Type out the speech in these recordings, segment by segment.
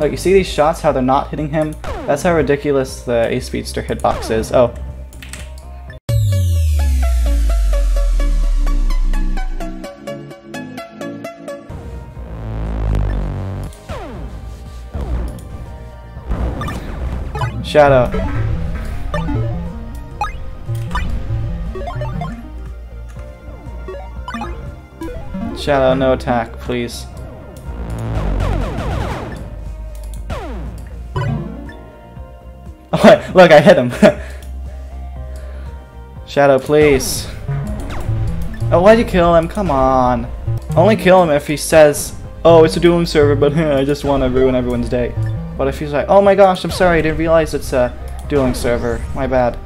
Look, you see these shots, how they're not hitting him? That's how ridiculous the Ace Speedster hitbox is. Oh. Shadow. Shadow, no attack, please. Look, I hit him. Shadow, please. Oh, why'd you kill him? Come on. Only kill him if he says, oh, it's a dueling server, but I just want to ruin everyone's day. But if he's like, oh my gosh, I'm sorry, I didn't realize it's a dueling server, my bad,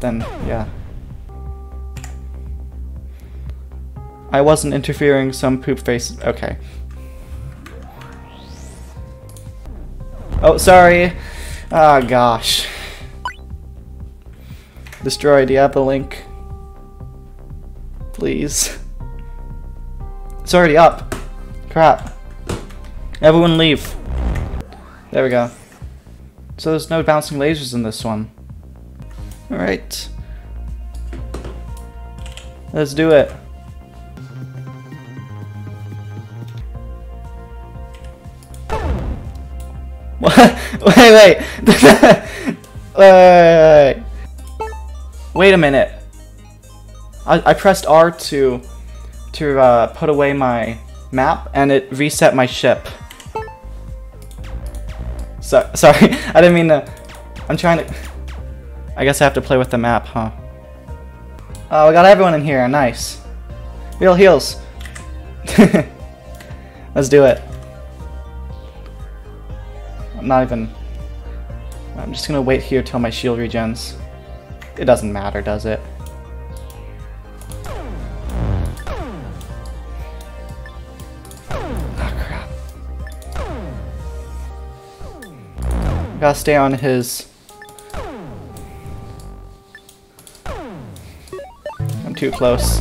then, yeah. I wasn't interfering, some poop face, okay. Oh, sorry. Ah, oh, gosh. Destroy Diablo Link. Please. It's already up. Crap. Everyone leave. There we go. So there's no bouncing lasers in this one. Alright. Let's do it. What? wait, wait. wait, wait, wait. Wait a minute. I, I pressed R to to uh, put away my map, and it reset my ship. So sorry, I didn't mean to. I'm trying to. I guess I have to play with the map, huh? Oh, we got everyone in here. Nice. Real heals. Let's do it. I'm not even... I'm just gonna wait here till my shield regens. It doesn't matter, does it? Oh crap. Gotta stay on his... I'm too close.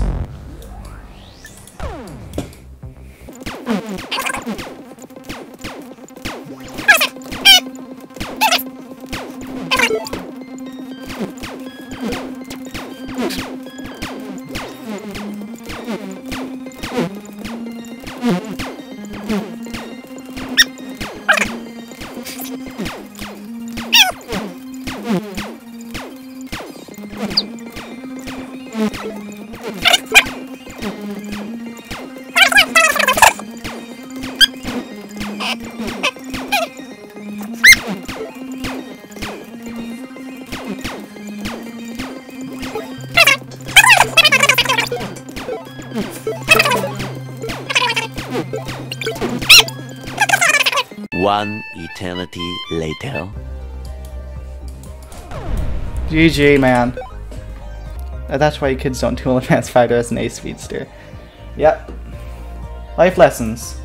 One eternity later. GG, man. That's why kids don't duel Advanced Fighter as an Ace Speedster. Yep. Life lessons.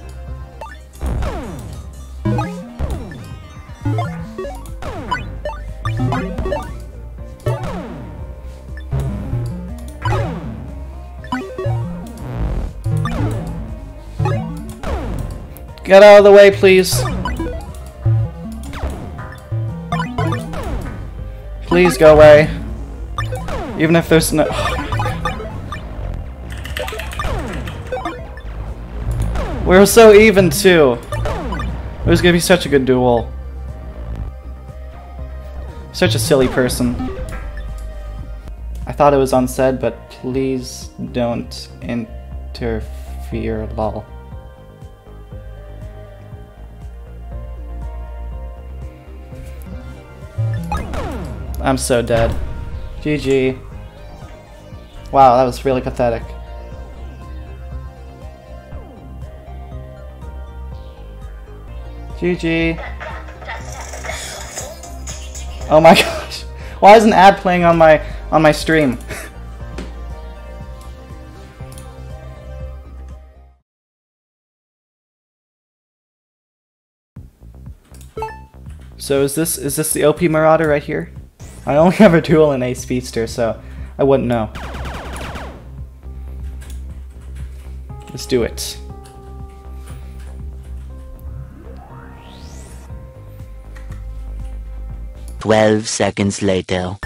Get out of the way, please. Please go away. Even if there's no... We're so even, too. It was gonna be such a good duel. Such a silly person. I thought it was unsaid, but please don't interfere, lol. I'm so dead. GG. Wow, that was really pathetic. GG. Oh my gosh. Why is an ad playing on my on my stream? so is this is this the OP Marauder right here? I only have a duel and a speedster, so I wouldn't know. Let's do it. 12 seconds later.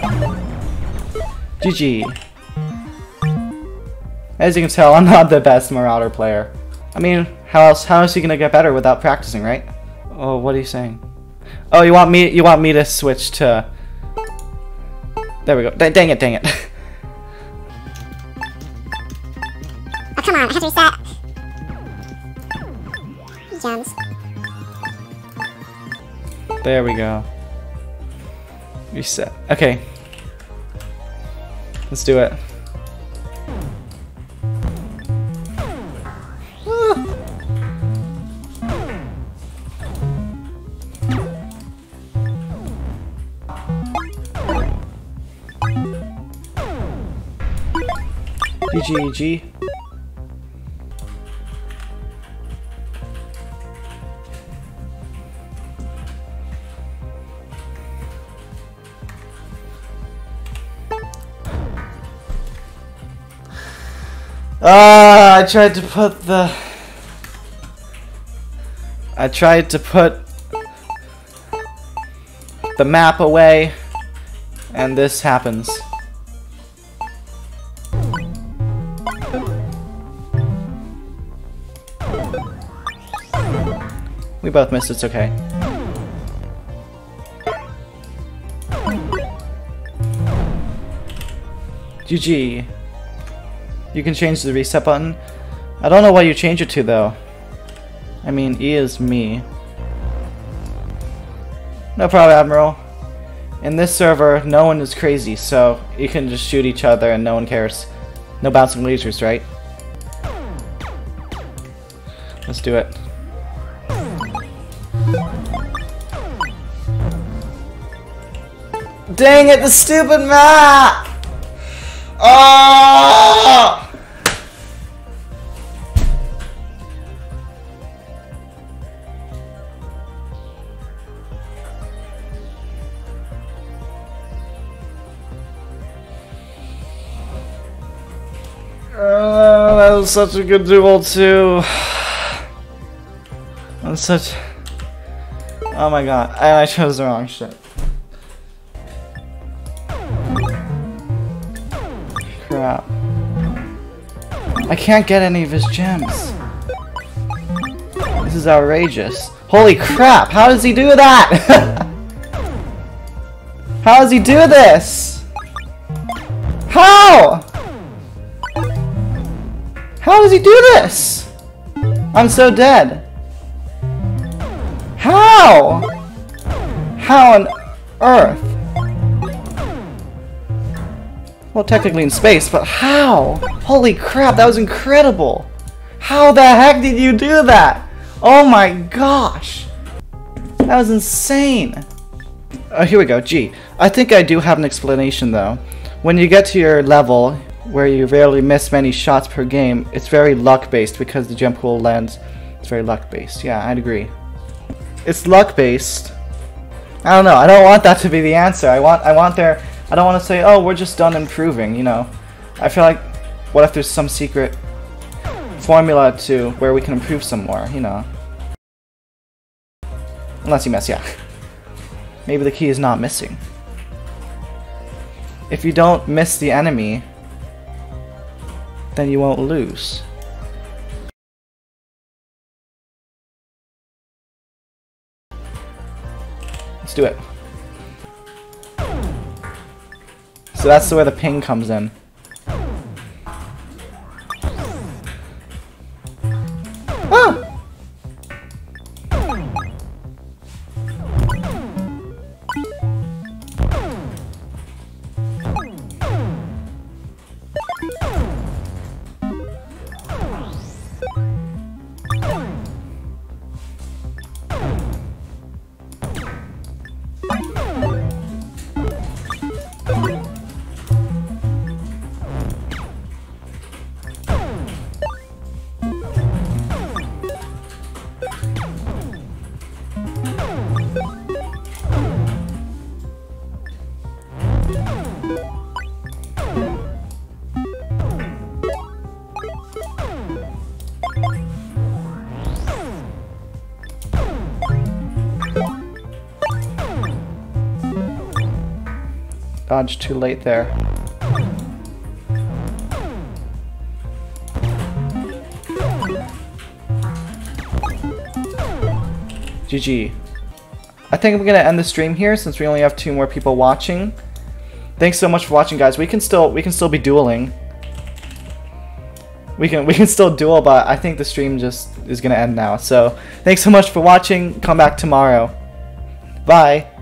GG. As you can tell, I'm not the best Marauder player. I mean, how else how else are you gonna get better without practicing, right? Oh, what are you saying? Oh, you want me you want me to switch to There we go. D dang it, dang it. Oh, come on, I have to reset. Gems. there we go. Reset. Okay. Let's do it. GG. Ah, I tried to put the. I tried to put the map away, and this happens. Both missed, it's okay. GG. You can change the reset button. I don't know why you change it to though. I mean, E is me. No problem, Admiral. In this server, no one is crazy, so you can just shoot each other and no one cares. No bouncing lasers, right? Let's do it. Dang it, the stupid map! Oh! That was such a good duel too. I'm such. Oh my god, and I chose the wrong shit. Crap. I can't get any of his gems. This is outrageous. Holy crap, how does he do that? how does he do this? How? How does he do this? I'm so dead. How? How on earth? Well, technically in space, but how? Holy crap, that was incredible! How the heck did you do that? Oh my gosh! That was insane! Oh, here we go, Gee, I think I do have an explanation though. When you get to your level, where you rarely miss many shots per game, it's very luck-based because the jump pool lands. It's very luck-based. Yeah, I'd agree. It's luck-based. I don't know. I don't want that to be the answer. I want. I want there. I don't want to say, oh, we're just done improving. You know. I feel like, what if there's some secret formula to where we can improve some more? You know. Unless you miss, yeah. Maybe the key is not missing. If you don't miss the enemy, then you won't lose. Let's do it. So that's where the ping comes in. Dodged too late there. GG. I think I'm gonna end the stream here since we only have two more people watching. Thanks so much for watching, guys. We can still we can still be dueling. We can we can still duel, but I think the stream just is gonna end now. So thanks so much for watching. Come back tomorrow. Bye.